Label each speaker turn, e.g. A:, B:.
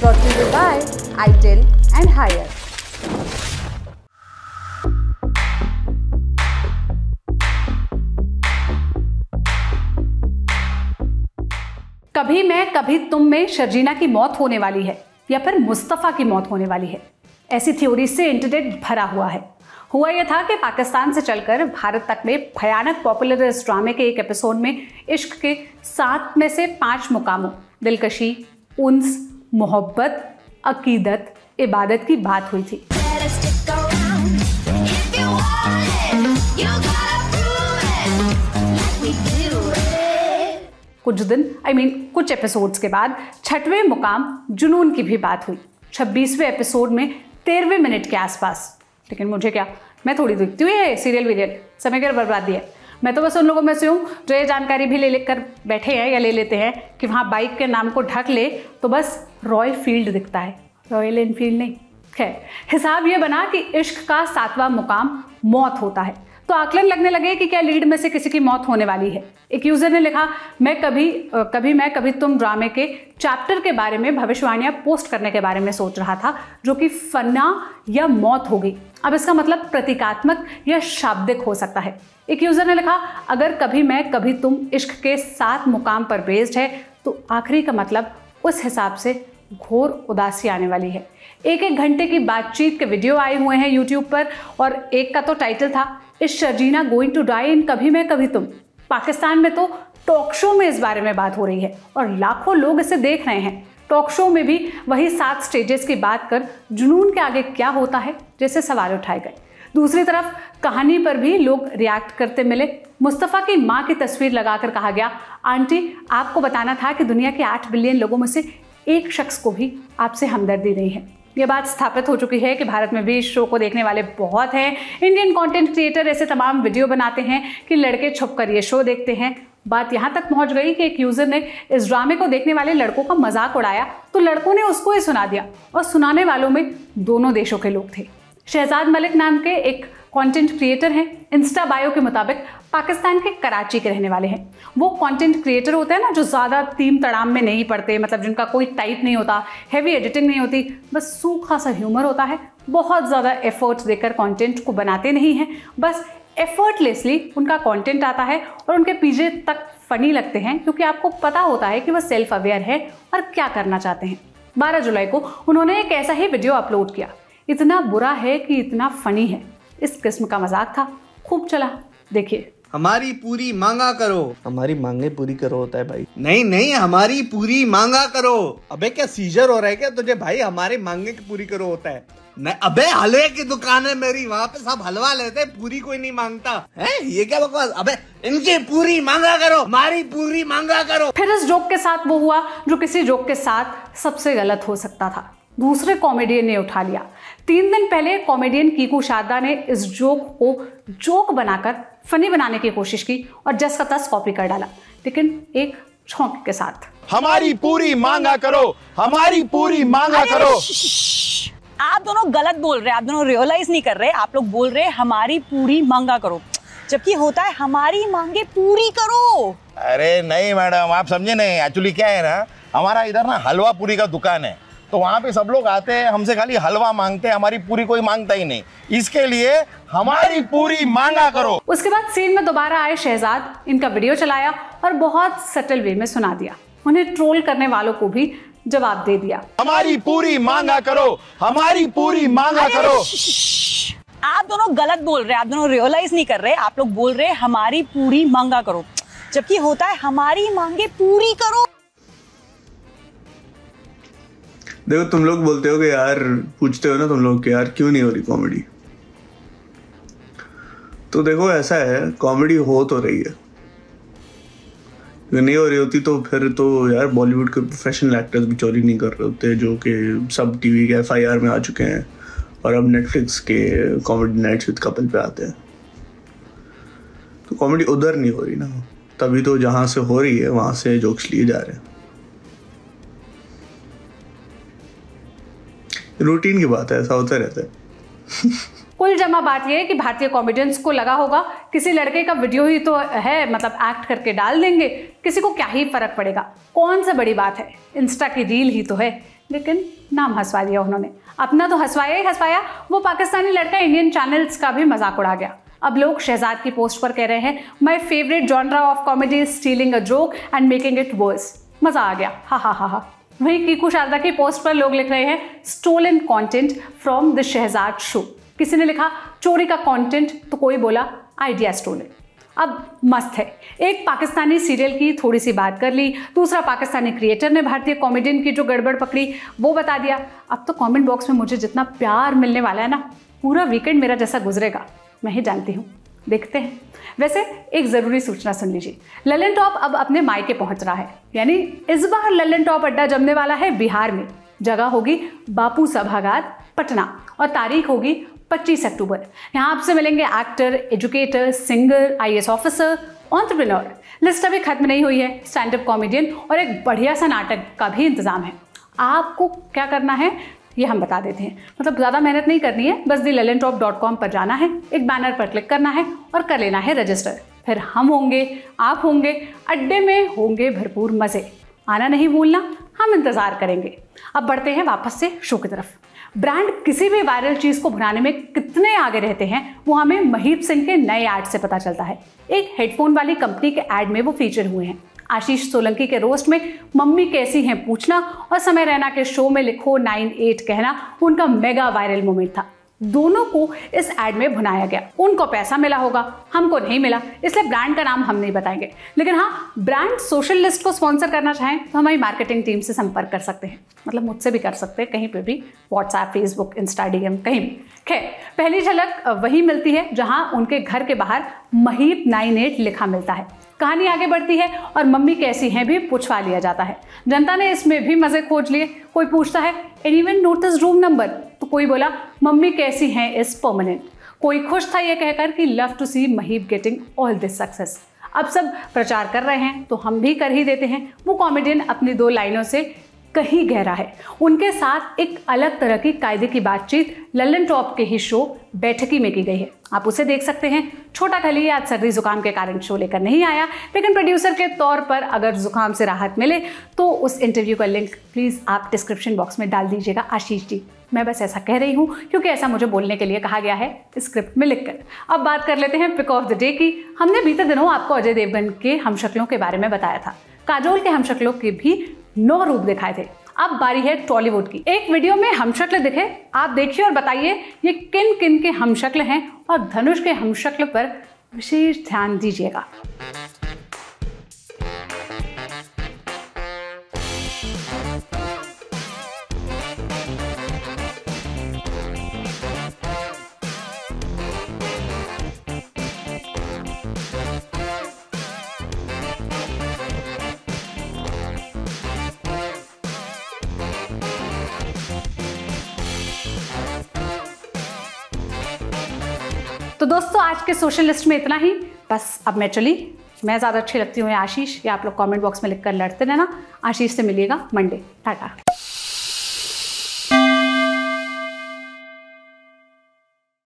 A: brought to you by ITIL and Higher. कभी मैं, कभी तुम में शर्जीना की मौत होने वाली है, या फिर मुस्तफ़ा की मौत होने वाली है ऐसी थ्योरी से इंटरनेट भरा हुआ है हुआ यह था कि पाकिस्तान से चलकर भारत तक में भयानक पॉपुलर इस ड्रामे के एक एपिसोड में इश्क के सात में से पाँच मुकामों, दिलकशी, उन्स मोहब्बत अकीदत इबादत की बात हुई थी. कुछ दिन आई I मीन mean, कुछ एपिसोड्स के बाद छठवें मुकाम जुनून की भी बात हुई। छब्बीसवें एपिसोड में तेरहवें मिनट के आसपास। लेकिन मुझे क्या मैं थोड़ी देखती हूँ ये सीरियल वीरियल समय कर बर्बादी है। मैं तो बस उन लोगों में से हूँ जो ये जानकारी भी ले लेकर बैठे हैं या ले लेते हैं कि वहाँ बाइक के नाम को ढक ले तो बस रॉयल फ़ील्ड दिखता है। रॉयल इनफील्ड नहीं। खैर, हिसाब ये बना कि इश्क का सातवां मुकाम मौत होता है। तो आकलन लगने लगे कि क्या लीड में से किसी की मौत होने वाली है। एक यूज़र ने लिखा, मैं कभी कभी मैं, कभी तुम ड्रामे के चैप्टर के बारे में भविष्यवाणियाँ पोस्ट करने के बारे में सोच रहा था, जो कि फना या मौत होगी। अब इसका मतलब प्रतीकात्मक या शाब्दिक हो सकता है। एक यूज़र ने लिखा, अगर कभी मैं, कभी तुम इश्क के सात मुकाम पर बेस्ड है तो आखिरी का मतलब उस हिसाब से घोर उदासी आने वाली है। एक एक घंटे की बातचीत के वीडियो आए हुए हैं यूट्यूब पर, और एक का तो टाइटल था, इस Sharjeena going to die in कभी मैं कभी तुम। पाकिस्तान में तो टॉक शो में इस बारे में बात हो रही है, और लाखों लोग इसे देख रहे हैं। टॉक शो में भी वही सात स्टेजेस की बात कर जुनून के आगे क्या होता है, जैसे सवाल उठाए गए। दूसरी तरफ़, कहानी पर भी लोग रिएक्ट करते मिले। मुस्तफ़ा की माँ की तस्वीर लगाकर कहा गया, आंटी, आपको बताना था कि दुनिया के आठ बिलियन लोगों में से एक शख्स को भी आपसे हमदर्दी नहीं है। ये बात स्थापित हो चुकी है कि भारत में भी इस शो को देखने वाले बहुत हैं। इंडियन कंटेंट क्रिएटर ऐसे तमाम वीडियो बनाते हैं कि लड़के छुप कर ये शो देखते हैं। बात यहाँ तक पहुँच गई कि एक यूज़र ने इस ड्रामे को देखने वाले लड़कों का मज़ाक उड़ाया तो लड़कों ने उसको ही सुना दिया और सुनाने वालों में दोनों देशों के लोग थे। शहजाद मलिक नाम के एक कंटेंट क्रिएटर हैं। इंस्टा बायो के मुताबिक पाकिस्तान के कराची के रहने वाले हैं। वो कंटेंट क्रिएटर होते हैं ना, जो ज़्यादा तीम तड़ाम में नहीं पड़ते मतलब जिनका कोई टाइप नहीं होता हैवी एडिटिंग नहीं होती, बस सूखा सा ह्यूमर होता है। बहुत ज़्यादा एफर्ट्स देकर कंटेंट को बनाते नहीं हैं। बस एफर्टलेसली उनका कंटेंट आता है और उनके पीछे तक फनी लगते हैं, क्योंकि आपको पता होता है कि वह सेल्फ अवेयर है और क्या करना चाहते हैं। 12 जुलाई को उन्होंने एक ऐसा ही वीडियो अपलोड किया। इतना बुरा है कि इतना फनी है। इस किस्म का मज़ाक था। खूब चला। देखिए।
B: हमारी पूरी मांगा करो।
C: हमारी मांगे पूरी करो होता है भाई।
B: नहीं नहीं हमारी पूरी मांगा करो। अबे क्या सीजर हो रहा है क्या तुझे? भाई हमारी मांगे की पूरी करो होता है। नहीं अबे हलवे की दुकान है मेरी। वहाँ पे सब हलवा लेते हैं पूरी कोई नहीं माँगता। है? ये क्या बकवास? अबे इनकी पूरी मांगा करो। हमारी पूरी मांगा करो।
A: फिर इस जोक के साथ वो हुआ जो किसी जोक के साथ सबसे गलत हो सकता था। दूसरे कॉमेडियन ने उठा लिया। तीन दिन पहले कॉमेडियन कीकू शारदा ने इस जोक को जोक बनाकर फनी बनाने की कोशिश की और जस का तस कॉपी कर डाला। लेकिन एक छौंक के साथ।
D: हमारी पूरी मांगा करो। हमारी पूरी मांगा करो।
E: आप दोनों गलत बोल रहे हैं। आप दोनों रियलाइज़ नहीं कर रहे। आप लोग बोल रहे हैं हमारी पूरी मांगा करो। जबकि होता है हमारी मांगे पूरी करो।
D: अरे नहीं मैडम आप समझे नहीं। एक्चुअली क्या है ना हमारा इधर ना हलवा पूरी का दुकान है। तो वहाँ पे सब लोग आते हैं हमसे खाली हलवा मांगते हैं हमारी पूरी कोई माँगता ही नहीं। इसके लिए हमारी पूरी मांगा करो।
A: उसके बाद सीन में दोबारा आए शहजाद इनका वीडियो चलाया और बहुत सटल वे में सुना दिया। उन्हें ट्रोल करने वालों को भी जवाब दे दिया।
D: हमारी पूरी मांगा करो हमारी पूरी मांगा करो।
E: आप दोनों गलत बोल रहे हैं आप दोनों रियलाइज़ नहीं कर रहे आप लोग बोल रहे हमारी पूरी मांगा करो। जबकि होता है हमारी मांगे पूरी करो।
F: देखो, तुम लोग बोलते हो कि यार, पूछते हो ना तुम लोग कि यार, क्यों नहीं हो रही कॉमेडी तो देखो, ऐसा है कॉमेडी हो तो रही है। नहीं हो रही होती तो फिर तो यार बॉलीवुड के प्रोफेशनल एक्टर्स भी चोरी नहीं कर रहे होते, जो कि सब टीवी के एफ़ में आ चुके हैं, और अब नेटफ्लिक्स के कॉमेडी नाइट्स विद कपल पे आते हैं। तो कॉमेडी उधर नहीं हो रही ना, तभी तो जहाँ से हो रही है, वहाँ से जोक्स लिए जा रहे हैं। रूटीन की बात है, ऐसा होता रहता है।
A: कुल जमा बात यह है कि भारतीय कॉमेडियंस को लगा होगा, किसी लड़के का वीडियो ही तो है मतलब एक्ट करके डाल देंगे, किसी को क्या ही फ़र्क पड़ेगा? कौन सा बड़ी बात है? इंस्टा की रील ही तो है, लेकिन नाम हंसवा दिया उन्होंने। अपना तो हंसवाया ही हंसवाया, वो पाकिस्तानी लड़का इंडियन चैनल्स का भी मज़ाक उड़ा गया। अब लोग शहजाद की पोस्ट पर कह रहे हैं my favourite genre of comedy stealing a joke and making it worse मज़ा आ गया। हा हा हा हा। वहीं कीकू शारदा की पोस्ट पर लोग लिख रहे हैं stolen content from the Shahzad show किसी ने लिखा, चोरी का कंटेंट तो कोई बोला आइडिया स्टोलन अब मस्त है। एक पाकिस्तानी सीरियल की थोड़ी सी बात कर ली, दूसरा पाकिस्तानी क्रिएटर ने भारतीय कॉमेडियन की जो गड़बड़ पकड़ी, वो बता दिया, अब तो कमेंट बॉक्स में मुझे जितना प्यार मिलने वाला है ना, पूरा वीकेंड मेरा जैसा गुजरेगा। मैं ही जानती हूँ। देखते हैं। वैसे एक ज़रूरी सूचना सुन लीजिए। ललन टॉप अब अपने मायके पहुँच रहा है। यानी इस बार ललन टॉप अड्डा जमने वाला है बिहार में। जगह होगी बापू सभागार, पटना और तारीख होगी 25 अक्टूबर। यहाँ आपसे मिलेंगे actor, educator, singer IAS officer entrepreneur list अभी खत्म नहीं हुई है। स्टैंड अप कॉमेडियन और एक बढ़िया सा नाटक का भी इंतज़ाम है। आपको क्या करना है? ये हम बता देते हैं। मतलब ज़्यादा मेहनत नहीं करनी है, बस the Lallantop dot com पर जाना है, एक बैनर पर क्लिक करना है और कर लेना है रजिस्टर फिर हम होंगे, आप होंगे, अड्डे में होंगे भरपूर मज़े। आना नहीं भूलना, हम इंतज़ार करेंगे। अब बढ़ते हैं वापस से शो की तरफ़। ब्रांड किसी भी वायरल चीज़ को बनाने में कितने आगे रहते हैं, वो हमें महीप सिंह के नए ऐड से पता चलता है। एक हेडफोन वाली कंपनी के ऐड में वो फीचर हुए हैं। आशीष सोलंकी के रोस्ट में, मम्मी कैसी हैं पूछना और समय रैना के शो में लिखो नाइन एट कहना, उनका मेगा वायरल मोमेंट था। दोनों को इस एड में भुनाया गया। उनको पैसा मिला होगा, हमको नहीं मिला, इसलिए ब्रांड का नाम हम नहीं बताएँगे। लेकिन हाँ ब्रांड सोशल लिस्ट को स्पॉन्सर करना चाहें तो हमारी मार्केटिंग टीम से संपर्क कर सकते हैं। मतलब मुझसे भी कर सकते हैं, कहीं पे भी व्हाट्सएप फेसबुक इंस्टाग्राम कहीं भी। खैर, पहली झलक वही मिलती है, जहाँ उनके घर के बाहर महीप नाइन एट लिखा मिलता है। कहानी आगे बढ़ती है और मम्मी कैसी हैं भी पूछवा लिया जाता है। जनता ने इसमें भी मज़े खोज लिए। कोई पूछता है, एनीवन नोटिस रूम नंबर? तो कोई बोला, मम्मी कैसी हैं इज़ परमानेंट कोई खुश था ये कहकर कि love to see Maheeb getting all this success अब सब प्रचार कर रहे हैं तो हम भी कर ही देते हैं। वो कॉमेडियन अपनी दो लाइनों से कहीं गहरा है। उनके साथ एक अलग तरह की कायदे की बातचीत लल्लन टॉप के ही शो बैठकी में की गई है। आप उसे देख सकते हैं। छोटा खली आज सर्दी जुकाम के कारण शो लेकर नहीं आया, लेकिन प्रोड्यूसर के तौर पर अगर जुकाम से राहत मिले तो उस इंटरव्यू का लिंक प्लीज़ आप डिस्क्रिप्शन बॉक्स में डाल दीजिएगा। आशीष जी, मैं बस ऐसा कह रही हूँ, क्योंकि ऐसा मुझे बोलने के लिए कहा गया है स्क्रिप्ट में लिखकर। अब बात कर लेते हैं पिक ऑफ़ द डे की। हमने बीते दिनों आपको अजय देवगन के हमशक्लों के बारे में बताया था। काजोल के हमशक्लों के भी नौ रूप दिखाए थे। अब बारी है टॉलीवुड की। एक वीडियो में हम शक्ल दिखे। आप देखिए और बताइए, ये किन किन के हम शक्ल हैं और धनुष के हम शक्ल पर विशेष ध्यान दीजिएगा। तो दोस्तों, आज के सोशल लिस्ट में इतना ही। बस अब मैं चली। मैं ज़्यादा अच्छी लगती हूँ आशीष। या आप लोग कमेंट बॉक्स में लिखकर लड़ते रहना। आशीष से मिलिएगा मंडे टाटा।